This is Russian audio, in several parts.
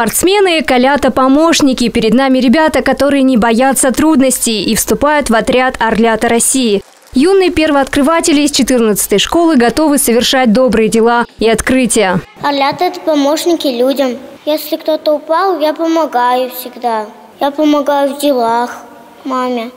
Спортсмены, колята-помощники. Перед нами ребята, которые не боятся трудностей и вступают в отряд «Орлята России». Юные первооткрыватели из 14-й школы готовы совершать добрые дела и открытия. Орлята – это помощники людям. Если кто-то упал, я помогаю всегда. Я помогаю в делах маме.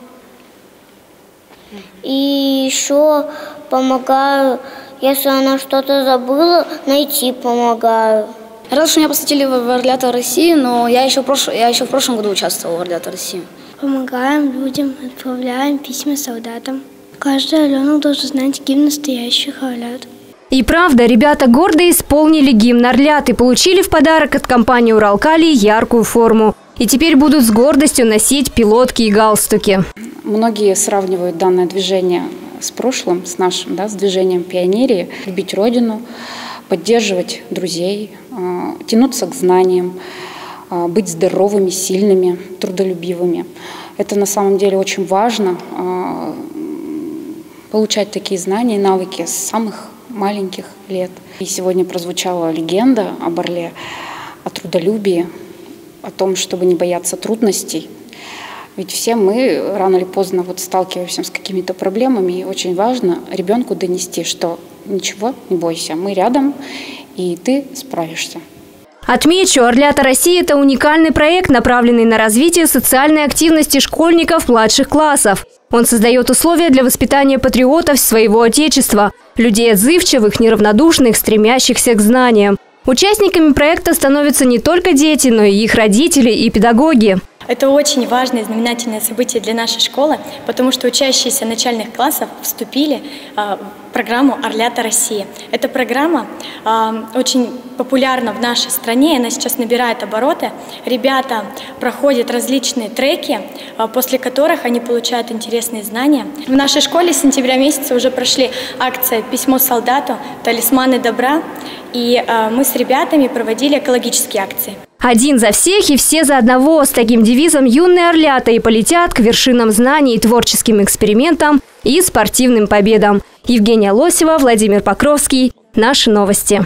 И еще помогаю, если она что-то забыла, найти помогаю. Рад, что меня посвятили в Орлята России, но я еще, в прош... я еще в прошлом году участвовал в Орлята России. Помогаем людям, отправляем письма солдатам. Каждый ребенок должен знать гимн настоящих орлят. И правда, ребята гордо исполнили гимн «Орлят» и получили в подарок от компании «Уралкали» яркую форму. И теперь будут с гордостью носить пилотки и галстуки. Многие сравнивают данное движение с прошлым, с нашим, да, с движением пионерии. Любить Родину, поддерживать друзей, а, тянуться к знаниям, а, быть здоровыми, сильными, трудолюбивыми. Это на самом деле очень важно, а, получать такие знания и навыки с самых маленьких лет. И сегодня прозвучала легенда об Орле, о трудолюбии, о том, чтобы не бояться трудностей. Ведь все мы рано или поздно вот сталкиваемся с какими-то проблемами, и очень важно ребенку донести, что ничего, не бойся, мы рядом, и ты справишься. Отмечу, «Орлята России» – это уникальный проект, направленный на развитие социальной активности школьников младших классов. Он создает условия для воспитания патриотов своего Отечества, людей отзывчивых, неравнодушных, стремящихся к знаниям. Участниками проекта становятся не только дети, но и их родители и педагоги. Это очень важное и знаменательное событие для нашей школы, потому что учащиеся начальных классов вступили а, в программу «Орлята России». Эта программа а, очень популярна в нашей стране, она сейчас набирает обороты. Ребята проходят различные треки, а, после которых они получают интересные знания. В нашей школе с сентября месяца уже прошли акция «Письмо солдату», «Талисманы добра», и мы с ребятами проводили экологические акции. Один за всех и все за одного. С таким девизом юные орлята и полетят к вершинам знаний, творческим экспериментам и спортивным победам. Евгения Лосева, Владимир Покровский. Наши новости.